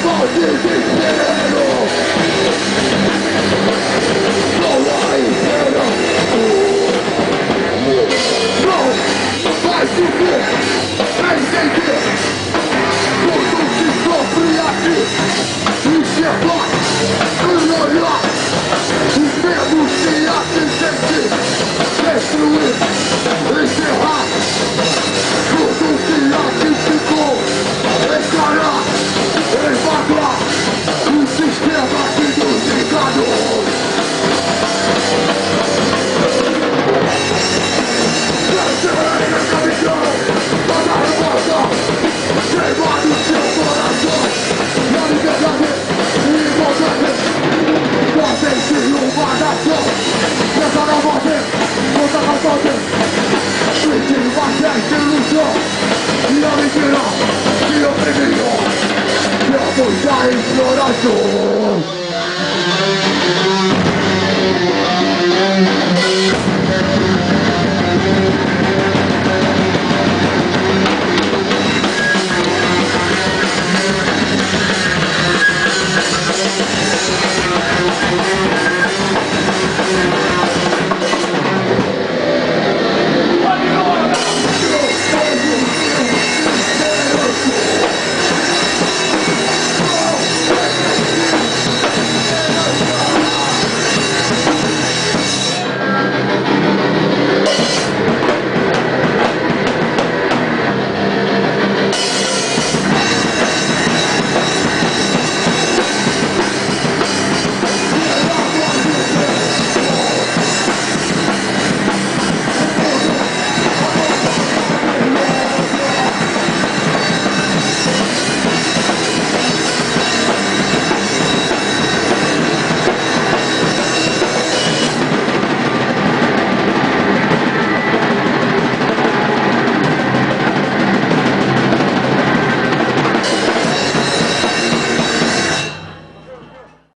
Apocalipsis Piano! voy a explorar yo.